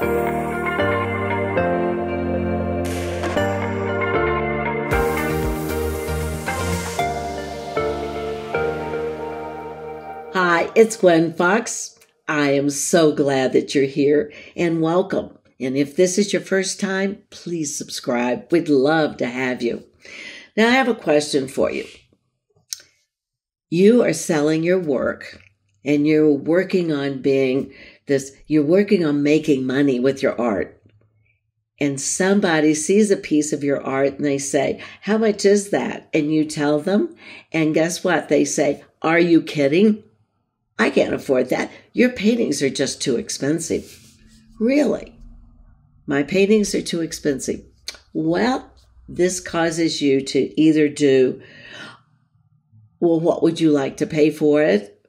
Hi, it's Gwen Fox. I am so glad that you're here and welcome. And if this is your first time, please subscribe. We'd love to have you. Now, I have a question for you. You are selling your work and you're working on being this, you're working on making money with your art. And somebody sees a piece of your art and they say, How much is that? And you tell them. And guess what? They say, Are you kidding? I can't afford that. Your paintings are just too expensive. Really? My paintings are too expensive. Well, this causes you to either do, well, what would you like to pay for it?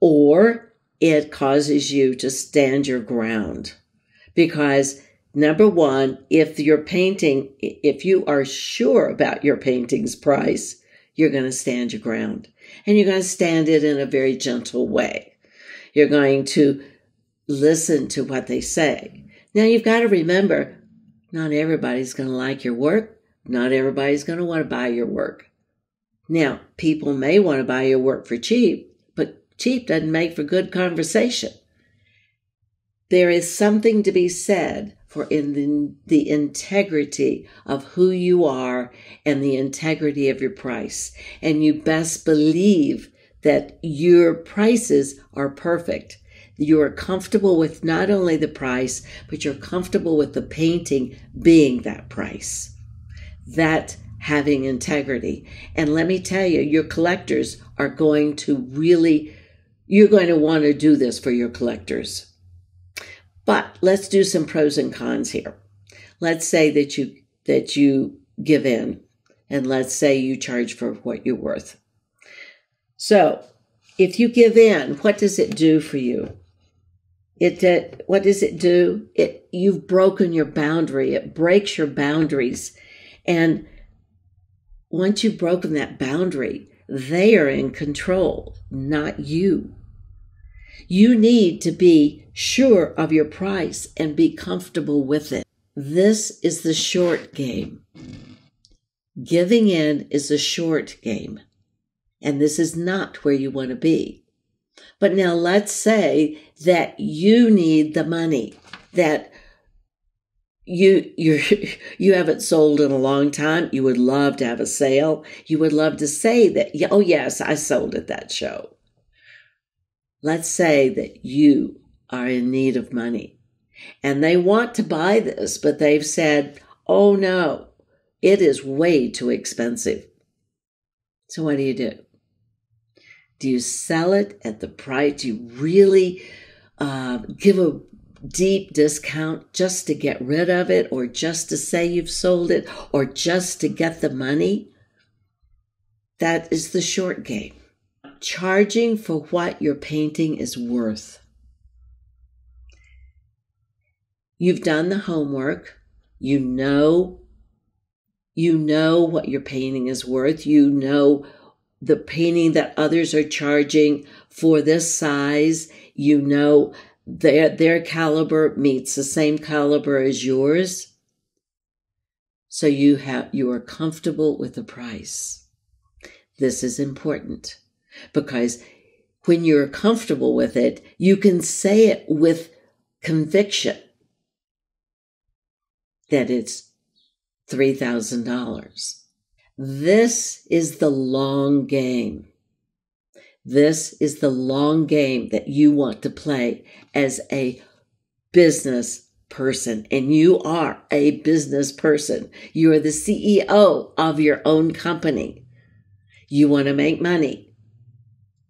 Or it causes you to stand your ground. Because number one, if your painting, if you are sure about your painting's price, you're going to stand your ground and you're going to stand it in a very gentle way. You're going to listen to what they say. Now you've got to remember, not everybody's going to like your work. Not everybody's going to want to buy your work. Now, people may want to buy your work for cheap, cheap doesn't make for good conversation. There is something to be said for in the, the integrity of who you are and the integrity of your price. And you best believe that your prices are perfect. You are comfortable with not only the price, but you're comfortable with the painting being that price. That having integrity. And let me tell you, your collectors are going to really, you're going to want to do this for your collectors but let's do some pros and cons here. Let's say that you that you give in and let's say you charge for what you're worth. So, if you give in, what does it do for you? It uh, what does it do? It you've broken your boundary. It breaks your boundaries. And once you've broken that boundary, they are in control, not you. You need to be sure of your price and be comfortable with it. This is the short game. Giving in is a short game. And this is not where you want to be. But now let's say that you need the money, that you you you haven't sold in a long time. You would love to have a sale. You would love to say that, oh yes, I sold at that show. Let's say that you are in need of money and they want to buy this, but they've said, oh no, it is way too expensive. So what do you do? Do you sell it at the price? Do you really uh, give a deep discount just to get rid of it, or just to say you've sold it, or just to get the money? That is the short game charging for what your painting is worth. You've done the homework. You know, you know what your painting is worth. You know the painting that others are charging for this size. You know their, their caliber meets the same caliber as yours. So you have, you are comfortable with the price. This is important because when you're comfortable with it, you can say it with conviction that it's $3,000. This is the long game. This is the long game that you want to play as a business person. And you are a business person. You are the CEO of your own company. You want to make money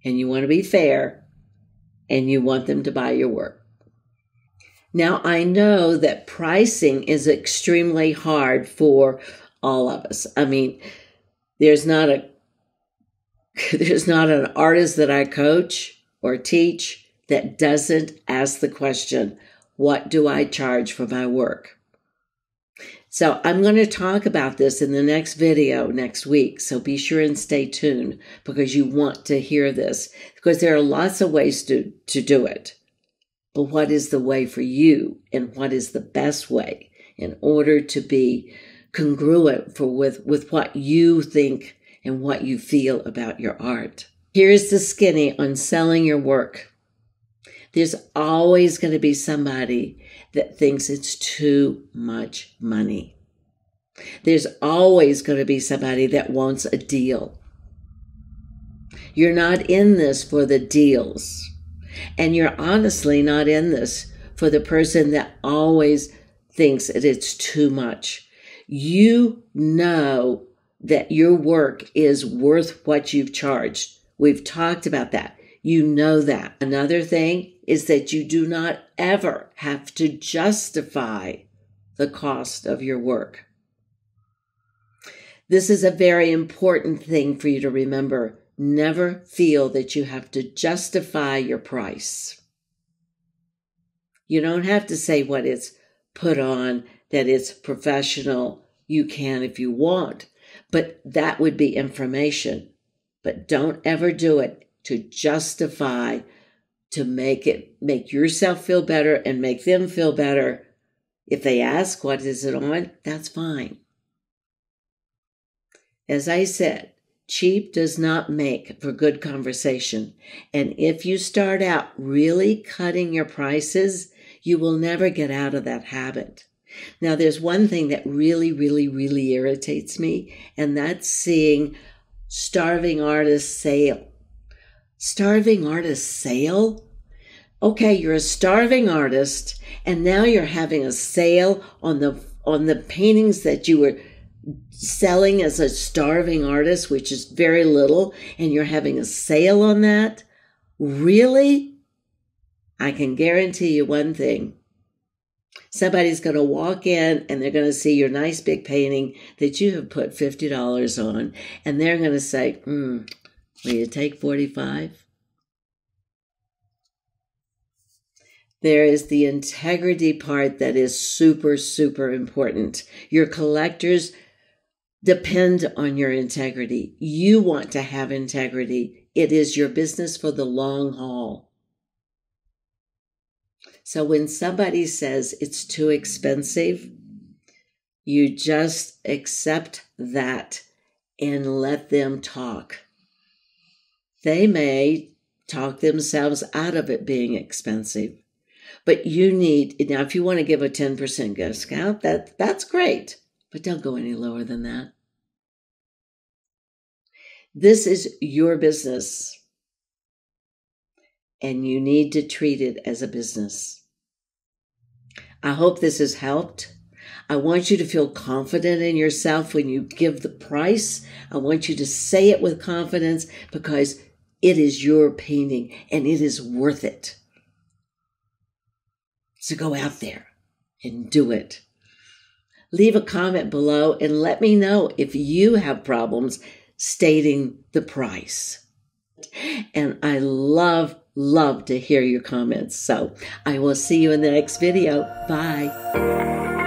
and you want to be fair and you want them to buy your work. Now, I know that pricing is extremely hard for all of us. I mean, there's not a there's not an artist that I coach or teach that doesn't ask the question, what do I charge for my work? So I'm going to talk about this in the next video next week. So be sure and stay tuned because you want to hear this because there are lots of ways to, to do it. but what is the way for you and what is the best way in order to be congruent for with, with what you think and what you feel about your art. Here's the skinny on selling your work. There's always going to be somebody that thinks it's too much money. There's always going to be somebody that wants a deal. You're not in this for the deals. And you're honestly not in this for the person that always thinks that it's too much. You know that your work is worth what you've charged. We've talked about that. You know that. Another thing is that you do not ever have to justify the cost of your work. This is a very important thing for you to remember. Never feel that you have to justify your price. You don't have to say what it's put on, that it's professional. You can if you want, but that would be information. But don't ever do it to justify to make it make yourself feel better and make them feel better. If they ask what is it on, that's fine. As I said, cheap does not make for good conversation. And if you start out really cutting your prices, you will never get out of that habit. Now, there's one thing that really, really, really irritates me, and that's seeing starving artists sale. Starving artist sale? okay, you're a starving artist and now you're having a sale on the on the paintings that you were selling as a starving artist, which is very little, and you're having a sale on that? Really? I can guarantee you one thing. Somebody's going to walk in and they're going to see your nice big painting that you have put $50 on, and they're going to say, hmm, will you take 45? There is the integrity part that is super, super important. Your collectors depend on your integrity. You want to have integrity. It is your business for the long haul. So when somebody says it's too expensive, you just accept that and let them talk. They may talk themselves out of it being expensive. But you need now if you want to give a 10% discount, that that's great. But don't go any lower than that. This is your business. And you need to treat it as a business. I hope this has helped. I want you to feel confident in yourself when you give the price. I want you to say it with confidence because it is your painting and it is worth it. So go out there and do it. Leave a comment below and let me know if you have problems stating the price. And I love, love to hear your comments. So I will see you in the next video. Bye.